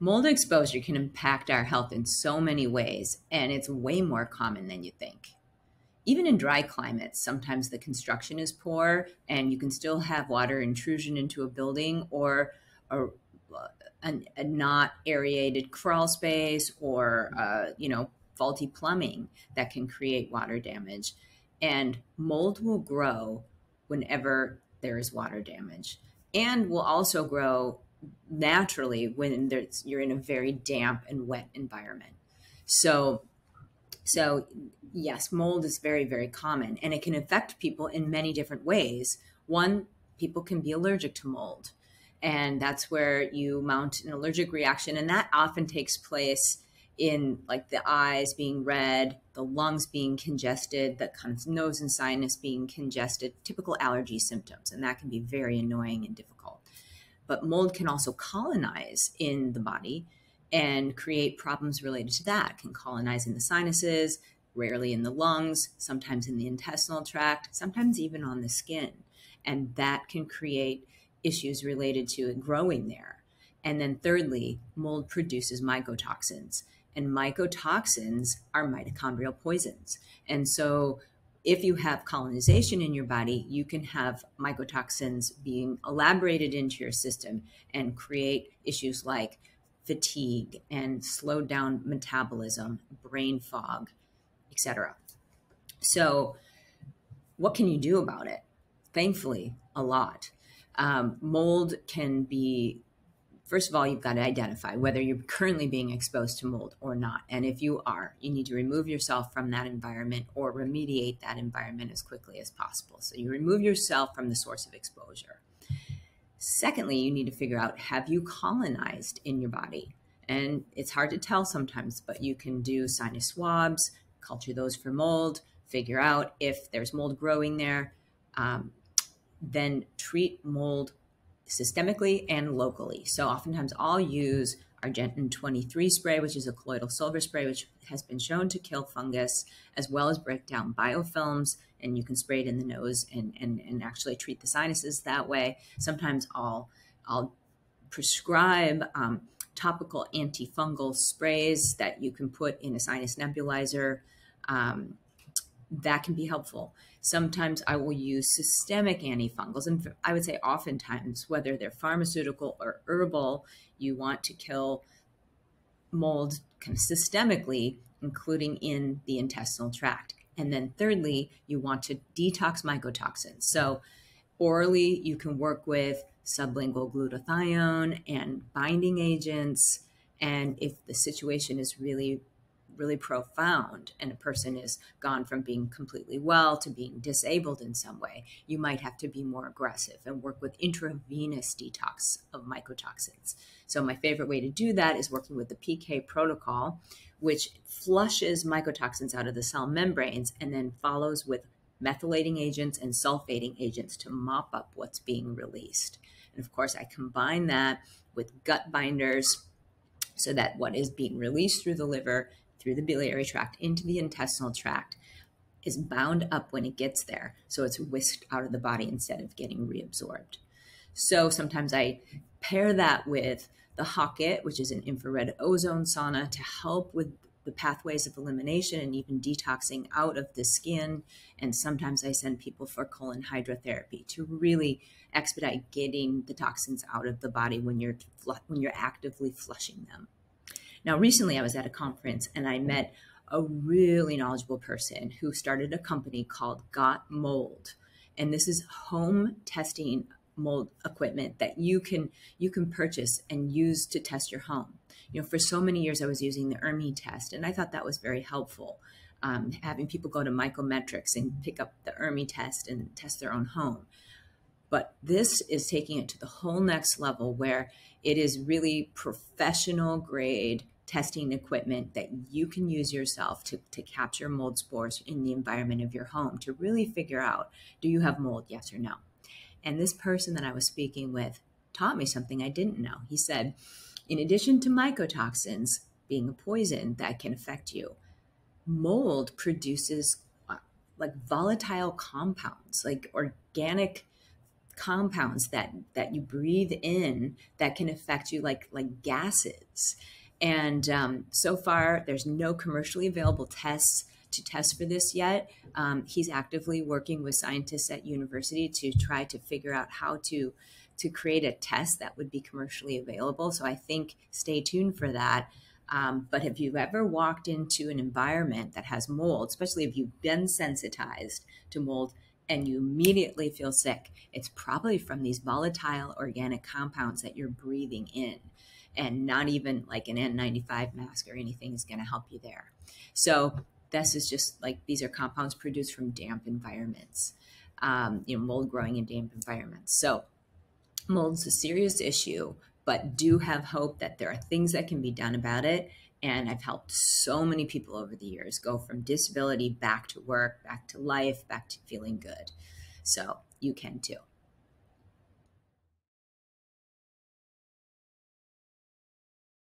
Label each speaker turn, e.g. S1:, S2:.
S1: Mold exposure can impact our health in so many ways, and it's way more common than you think. Even in dry climates, sometimes the construction is poor and you can still have water intrusion into a building or, a, a not aerated crawl space or, uh, you know, faulty plumbing that can create water damage. And mold will grow whenever there is water damage and will also grow naturally when there's, you're in a very damp and wet environment. So, so yes, mold is very, very common and it can affect people in many different ways. One, people can be allergic to mold. And that's where you mount an allergic reaction. And that often takes place in like the eyes being red, the lungs being congested, the kind of nose and sinus being congested, typical allergy symptoms. And that can be very annoying and difficult. But mold can also colonize in the body and create problems related to that. Can colonize in the sinuses, rarely in the lungs, sometimes in the intestinal tract, sometimes even on the skin. And that can create issues related to it growing there. And then thirdly, mold produces mycotoxins. And mycotoxins are mitochondrial poisons. And so if you have colonization in your body, you can have mycotoxins being elaborated into your system and create issues like fatigue and slow down metabolism, brain fog, etc. So, what can you do about it? Thankfully, a lot. Um, mold can be first of all, you've got to identify whether you're currently being exposed to mold or not. And if you are, you need to remove yourself from that environment or remediate that environment as quickly as possible. So you remove yourself from the source of exposure. Secondly, you need to figure out have you colonized in your body? And it's hard to tell sometimes, but you can do sinus swabs, culture those for mold, figure out if there's mold growing there, um, then treat mold systemically and locally. So oftentimes I'll use Argentyn 23 spray, which is a colloidal silver spray, which has been shown to kill fungus as well as break down biofilms. And you can spray it in the nose and, and, and actually treat the sinuses that way. Sometimes I'll, I'll prescribe um, topical antifungal sprays that you can put in a sinus nebulizer. Um, that can be helpful. Sometimes I will use systemic antifungals. And I would say oftentimes, whether they're pharmaceutical or herbal, you want to kill mold kind of systemically, including in the intestinal tract. And then thirdly, you want to detox mycotoxins. So orally, you can work with sublingual glutathione and binding agents. And if the situation is really really profound and a person is gone from being completely well to being disabled in some way, you might have to be more aggressive and work with intravenous detox of mycotoxins. So, my favorite way to do that is working with the PK protocol, which flushes mycotoxins out of the cell membranes and then follows with methylating agents and sulfating agents to mop up what's being released. And of course, I combine that with gut binders so that what is being released through the liver through the biliary tract into the intestinal tract is bound up when it gets there. So it's whisked out of the body instead of getting reabsorbed. So sometimes I pair that with the HOCATT, which is an infrared ozone sauna to help with the pathways of elimination and even detoxing out of the skin. And sometimes I send people for colon hydrotherapy to really expedite getting the toxins out of the body when you're when you're actively flushing them. Now, recently I was at a conference and I met a really knowledgeable person who started a company called Got Mold. And this is home testing mold equipment that you can you can purchase and use to test your home. You know, for so many years I was using the ERMI test, and I thought that was very helpful. Um, having people go to Mycometrics and pick up the ERMI test and test their own home. But this is taking it to the whole next level where it is really professional grade testing equipment that you can use yourself to, to capture mold spores in the environment of your home to really figure out do you have mold, yes or no? And this person that I was speaking with taught me something I didn't know. He said, in addition to mycotoxins being a poison that can affect you, mold produces uh, like volatile compounds, like organic compounds that that you breathe in that can affect you like like gases. And um, so far, there's no commercially available tests to test for this yet. Um, he's actively working with scientists at university to try to figure out how to to create a test that would be commercially available. So I think stay tuned for that. Um, but have you ever walked into an environment that has mold, especially if you've been sensitized to mold and you immediately feel sick, it's probably from these volatile organic compounds that you're breathing in. And not even like an N95 mask or anything is going to help you there. So, this is just like these are compounds produced from damp environments, um, you know, mold growing in damp environments. So, mold's a serious issue, but do have hope that there are things that can be done about it. And I've helped so many people over the years go from disability back to work, back to life, back to feeling good. So you can too.